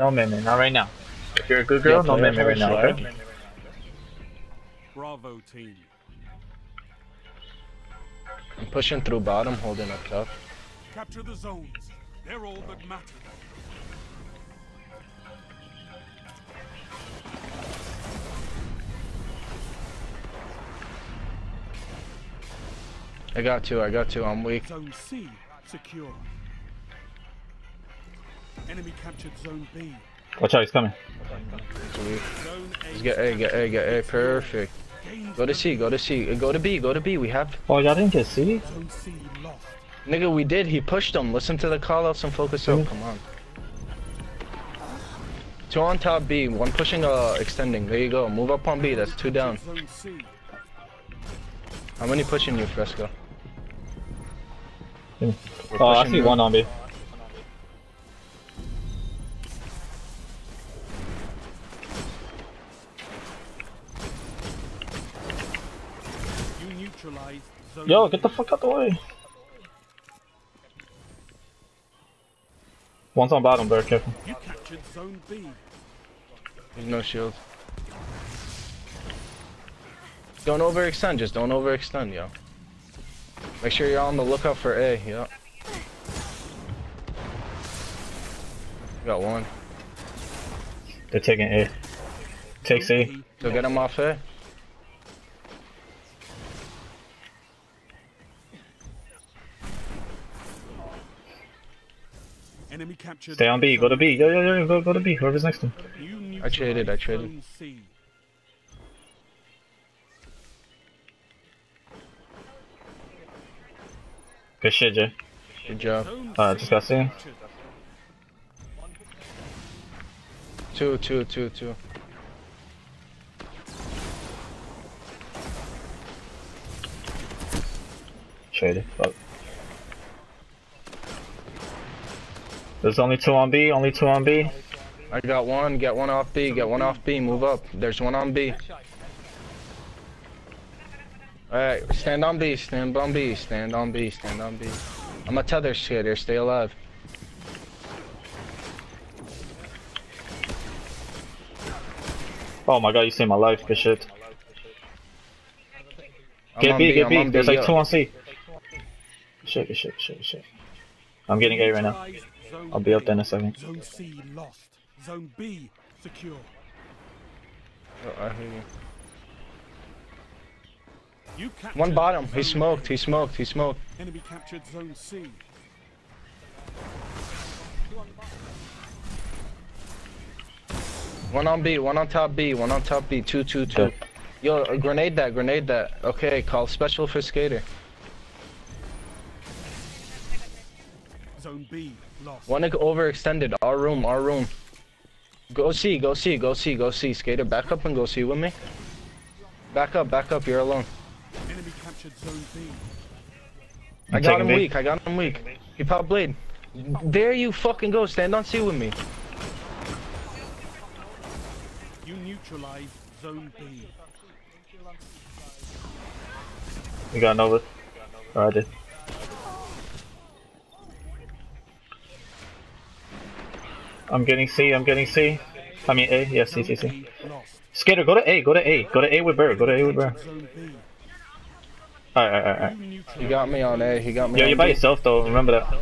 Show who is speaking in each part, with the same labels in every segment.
Speaker 1: No meme, not right now. If you're a good girl,
Speaker 2: Yeah,
Speaker 1: no
Speaker 2: play
Speaker 1: meme right now, okay?
Speaker 3: Bravo team.
Speaker 2: I'm pushing through bottom, holding up top.
Speaker 3: Capture the zones. They're all that matter.
Speaker 2: I got two, I got two, I'm weak.
Speaker 3: Zone C secure. Enemy captured zone B.
Speaker 1: Watch out, he's coming.
Speaker 2: It's weak.
Speaker 3: Zone A.
Speaker 2: Let's get A, get A, get A, perfect.
Speaker 3: Gained
Speaker 2: Go to C, go to C, go to B, go to B, we have...
Speaker 1: Oh, y'all didn't get C?
Speaker 3: Lost.
Speaker 2: Nigga, we did, he pushed them. Listen to the callouts and focus up, come on. Two on top B, one pushing, uh, extending. There you go, move up on B, that's two down. How many pushing you, Fresco?
Speaker 1: Oh, I see
Speaker 2: you.
Speaker 1: one on B. Yo, get the fuck out the way. One's on bottom, very careful.
Speaker 3: You captured zone B.
Speaker 2: There's no shield. Don't overextend, just don't overextend, yo. Make sure you're on the lookout for A, yeah. Got one.
Speaker 1: They're taking A. Take
Speaker 3: Zone
Speaker 1: C.
Speaker 3: A
Speaker 2: So get him off A.
Speaker 3: Enemy captured.
Speaker 1: Stay on B, go to B. Yo, yo, yo, go, go to B. Whoever's next to him.
Speaker 3: You
Speaker 2: I traded, I
Speaker 3: neutralized
Speaker 2: traded.
Speaker 3: Zone C.
Speaker 1: Good shit, Jay.
Speaker 2: Good job.
Speaker 3: Zone
Speaker 1: Uh, just got C.
Speaker 3: captured.
Speaker 2: Two, two, two, two.
Speaker 1: Traded. Fuck. There's only two on B, only two on B.
Speaker 2: I got one, get one off B, get one off B, move up. There's one on B. Alright, stand on B, stand on B, stand on B, stand on B. I'm a tether skater, stay alive.
Speaker 1: Oh my god, you saved my life. Good shit. Get B, get B. There's like two on C. Shit, shit, shit, shit. I'm getting A right now. I'll be up there in a second.
Speaker 3: Zone C lost. Zone B secure.
Speaker 2: Oh, I hear you.
Speaker 3: You
Speaker 2: One bottom, he
Speaker 3: zone
Speaker 2: smoked, he smoked, he smoked.
Speaker 3: Enemy captured zone C.
Speaker 2: One on B, one on top B, one on top B, two, two, two. Yo, grenade that, grenade that. Okay, call special for skater.
Speaker 3: Zone B lost.
Speaker 2: One nigga overextended, our room, our room. Go see, go see, go see, go see. Skater, back up and go see with me. Back up, back up, you're alone.
Speaker 3: Enemy captured zone B.
Speaker 2: I
Speaker 1: I'm
Speaker 2: got him
Speaker 1: B.
Speaker 2: weak, I got him weak. He popped blade. There you fucking go, stand on C with me.
Speaker 3: You neutralize zone B.
Speaker 1: We got Nova. Oh, I did. I'm getting C, I'm getting C. I mean A, yes, C, C,
Speaker 3: Zone
Speaker 1: C.
Speaker 3: A lost.
Speaker 1: Skater, go to A, go to A. Go to A with Bird, go to A with Bird.
Speaker 3: Zone B.
Speaker 1: Alright, alright, alright.
Speaker 3: You
Speaker 2: He
Speaker 3: neutralized
Speaker 2: got me on A, he got me
Speaker 1: Yo,
Speaker 2: on
Speaker 1: you're by
Speaker 2: B.
Speaker 1: yourself though, remember that.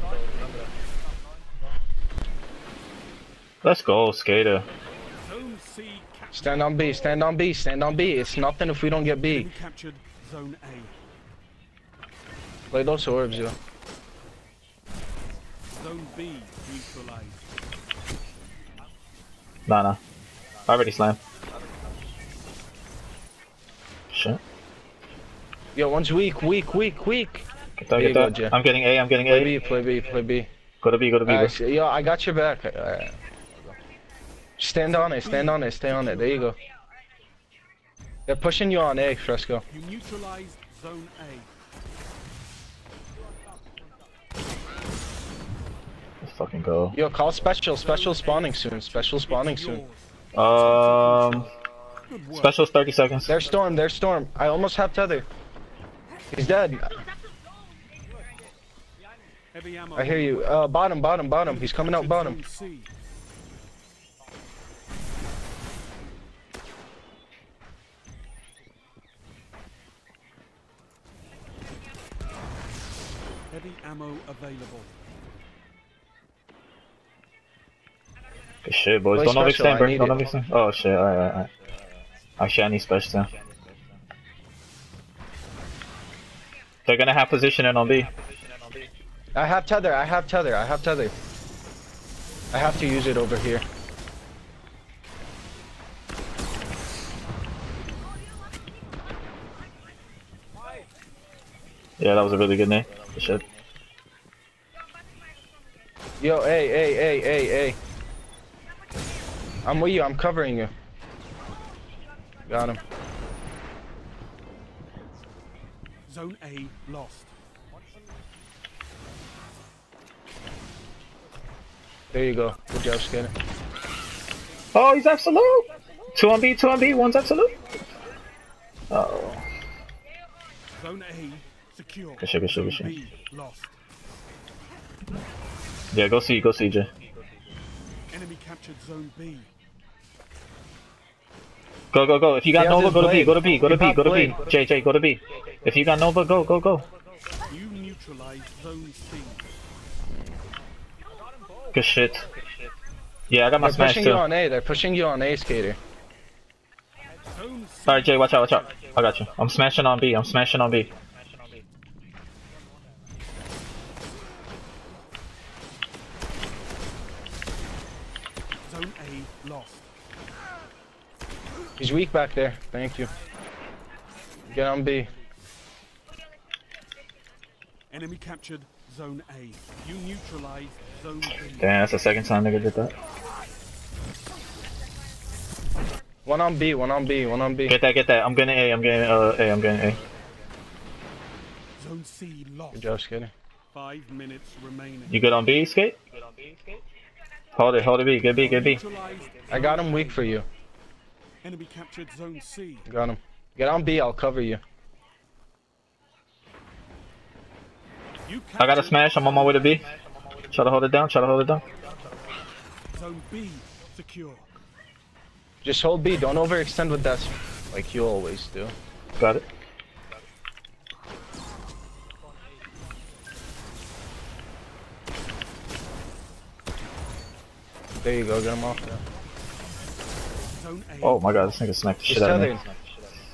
Speaker 1: Let's go, Skater.
Speaker 3: zone C captured.
Speaker 2: Stand on B, stand on B, stand on B. It's nothing if we don't get B.
Speaker 3: Enemy captured zone A.
Speaker 2: Play those orbs, yo.
Speaker 3: Zone B neutralized.
Speaker 1: Nah, nah. I already slammed. Shit.
Speaker 2: Yo, one's weak, weak, weak, weak.
Speaker 1: Get that,
Speaker 2: There
Speaker 1: get
Speaker 2: you go,
Speaker 1: I'm getting A, I'm getting A.
Speaker 2: Play
Speaker 1: A.
Speaker 2: B, play B, play B.
Speaker 1: Go to B, go to B.
Speaker 2: Alright,
Speaker 1: bro.
Speaker 2: Uh, yo, I got your back. Alright. Stand on it, stand on it, stay on it. There you go. They're pushing you on A, Fresco.
Speaker 3: You neutralized zone A.
Speaker 1: fucking go.
Speaker 2: Yo, call special. Special spawning soon. Special spawning soon.
Speaker 1: Um. Special's 30 seconds.
Speaker 2: There's Storm. There's Storm. I almost have Tether. He's dead. I hear you. Uh, bottom, bottom, bottom. He's coming out bottom.
Speaker 3: Heavy ammo available.
Speaker 1: Good shit, boys. Don't overextend, bro. Don't overextend. Oh shit, alright, alright, alright. Actually, I need special too. They're gonna have positioning on B.
Speaker 2: I have tether. I have tether. I have tether. I have to use it over here.
Speaker 1: Yeah, that was a really good name. Good shit.
Speaker 2: Yo, hey, hey, hey, hey, hey. I'm with you. I'm covering you. Got him.
Speaker 3: Zone A lost.
Speaker 2: There you go. Good job, Skinner.
Speaker 1: Oh, he's absolute! Two on B, two on B, one's absolute. Oh.
Speaker 3: Zone A secure.
Speaker 1: Good shit, good shit, good shit.
Speaker 3: Lost.
Speaker 1: Yeah, go see, go see, Jay.
Speaker 3: Enemy captured zone B.
Speaker 1: Go, go, go. If you got
Speaker 2: He has
Speaker 1: Nova,
Speaker 2: his
Speaker 1: go to B, go to B, go to B, go to B.
Speaker 2: blade.
Speaker 1: Jay, Jay, go to B. If you got Nova, go, go, go.
Speaker 3: You neutralized zone C.
Speaker 1: Good shit. Yeah, I got my
Speaker 2: They're
Speaker 1: smash
Speaker 2: pushing
Speaker 1: too.
Speaker 2: you on A. They're pushing you on A, Skater.
Speaker 1: Alright, Jay, watch out, watch out. I got you. I'm smashing on B, I'm smashing on B.
Speaker 3: Zone A lost.
Speaker 2: He's weak back there. Thank you. Get on B.
Speaker 3: Enemy captured zone A. You neutralized zone B.
Speaker 1: Damn, that's the second time nigga did that.
Speaker 2: One on B. One on B. One on B.
Speaker 1: Get that, get that. I'm getting A, I'm getting uh, A, I'm getting A.
Speaker 3: Zone C lost.
Speaker 2: Good job, Skater.
Speaker 3: Five minutes remaining.
Speaker 1: You good on B, skate? Hold it, hold it B, get B, get B.
Speaker 3: Neutralized.
Speaker 2: I got him weak for you.
Speaker 3: Enemy captured zone C.
Speaker 2: Got him. Get on B. I'll cover you.
Speaker 3: You
Speaker 1: I got a smash, I'm on my way to B. Try to hold it down, try to hold it down.
Speaker 3: Zone B secure.
Speaker 2: Just hold B. Don't overextend with that, like you always do.
Speaker 1: Got it.
Speaker 2: There you go. Get him off there.
Speaker 3: Zone A.
Speaker 1: Oh my god, this nigga smacked the shit out of
Speaker 2: tethered.
Speaker 1: me.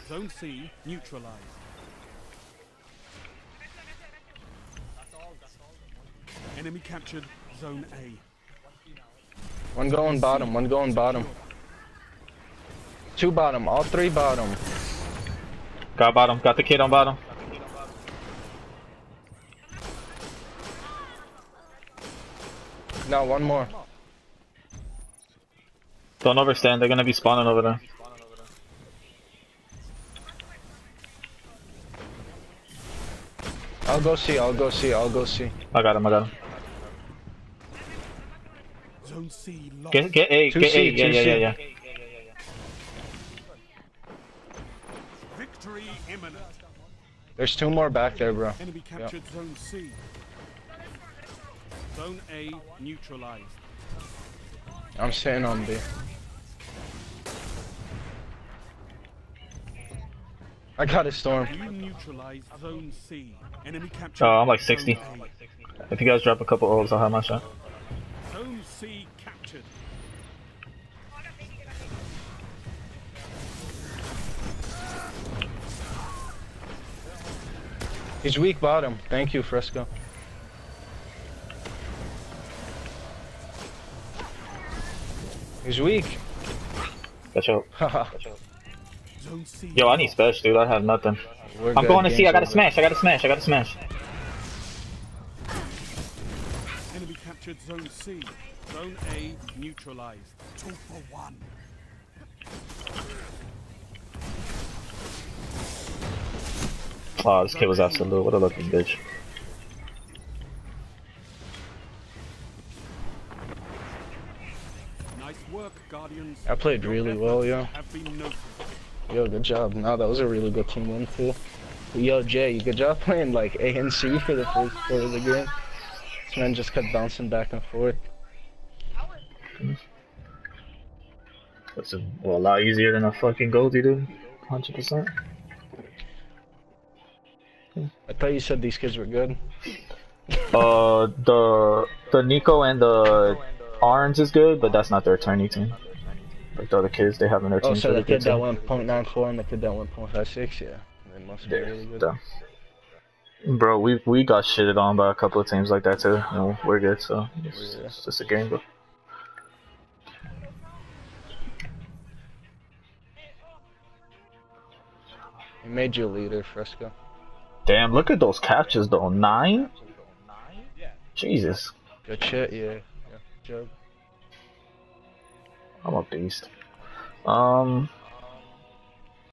Speaker 3: Zone C neutralized. Enemy captured zone A.
Speaker 2: One going bottom. One going bottom. Two bottom. All three bottom.
Speaker 1: Got bottom, got the kid on bottom.
Speaker 2: No, one more.
Speaker 1: Don't overstand, they're gonna be spawning over there.
Speaker 2: I'll go see. I'll go see. I'll go see.
Speaker 1: I got him, I got him.
Speaker 3: Zone C lost.
Speaker 1: Get, get A,
Speaker 2: Two
Speaker 1: get
Speaker 2: C,
Speaker 1: A, yeah,
Speaker 2: two
Speaker 1: yeah,
Speaker 2: C.
Speaker 1: yeah, yeah.
Speaker 3: Victory imminent.
Speaker 2: There's two more back there, bro.
Speaker 3: Enemy captured zone C. Zone A neutralized.
Speaker 2: I'm sitting on B. I got a storm.
Speaker 3: Zone C. Enemy.
Speaker 1: Oh, I'm like 60. If you guys drop a couple orbs, I'll have my shot.
Speaker 3: Zone C captured.
Speaker 2: He's weak bottom. Thank you, Fresco. He's weak.
Speaker 1: Catch up.
Speaker 2: Haha.
Speaker 3: Zone C.
Speaker 1: Yo, I need special, dude. I have nothing.
Speaker 2: We're
Speaker 1: I'm
Speaker 2: good.
Speaker 1: going to see. I
Speaker 2: Game's
Speaker 1: got a
Speaker 2: over.
Speaker 1: smash. I got a smash. I got a smash.
Speaker 3: Enemy captured zone C. Zone A neutralized. Two for one.
Speaker 1: Oh, this kid was absolute. What a lucky bitch.
Speaker 3: Nice work, Guardians.
Speaker 2: I played really well, yo.
Speaker 3: Have been noted.
Speaker 2: Yo, good job. No, that was a really good team win too. Yo, Jay, good job playing like A and C for the first part of the game. This man just kept bouncing back and forth.
Speaker 1: That's a, well, a lot easier than a fucking Goldie, dude. 100%.
Speaker 2: I thought you said these kids were good.
Speaker 1: Uh, the the Nico and the Orange is good, but that's not their attorney team. Like the other kids, they have in their
Speaker 2: Oh,
Speaker 1: teams
Speaker 2: so the
Speaker 1: really
Speaker 2: kid that
Speaker 1: too.
Speaker 2: went .94 and the kid that went .56, yeah. They must be
Speaker 1: Yeah,
Speaker 2: really good.
Speaker 1: dumb. Bro, we we got shitted on by a couple of teams like that too. No, we're good, so it's,
Speaker 2: Yeah.
Speaker 1: it's just a game. bro.
Speaker 2: He made you a leader, Fresco.
Speaker 1: damn, look at those catches though. Nine. Jesus,
Speaker 2: Good shit, yeah. yeah. Job.
Speaker 1: Beast. Um,